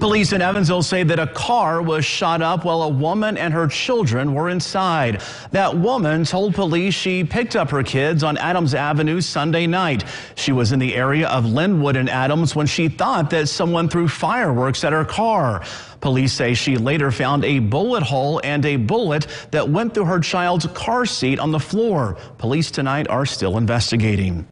Police in Evansville say that a car was shot up while a woman and her children were inside. That woman told police she picked up her kids on Adams Avenue Sunday night. She was in the area of Linwood and Adams when she thought that someone threw fireworks at her car. Police say she later found a bullet hole and a bullet that went through her child's car seat on the floor. Police tonight are still investigating.